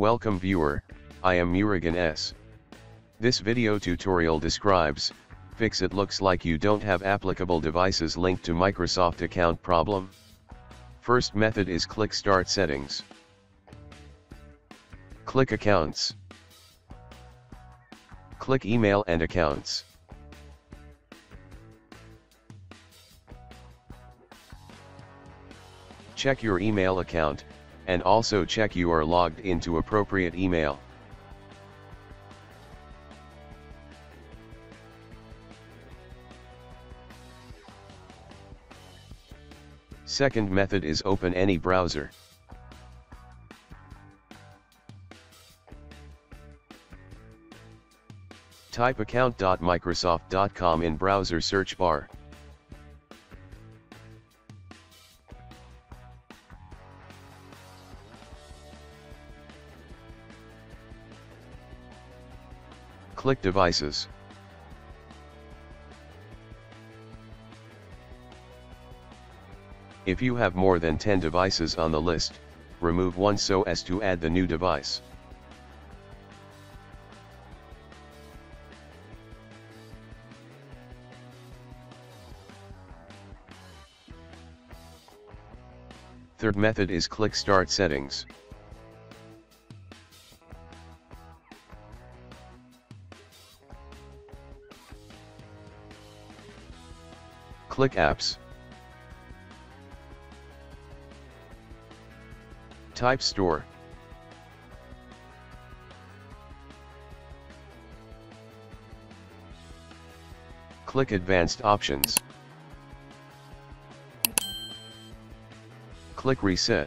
Welcome viewer, I am Murugan S. This video tutorial describes, fix it looks like you don't have applicable devices linked to Microsoft account problem. First method is click Start Settings. Click Accounts. Click Email and Accounts. Check your email account, and also check you are logged into appropriate email. Second method is open any browser. Type account.microsoft.com in browser search bar. Click Devices. If you have more than 10 devices on the list, remove one so as to add the new device. Third method is click Start Settings. Click Apps. Type Store. Click Advanced Options. Click Reset.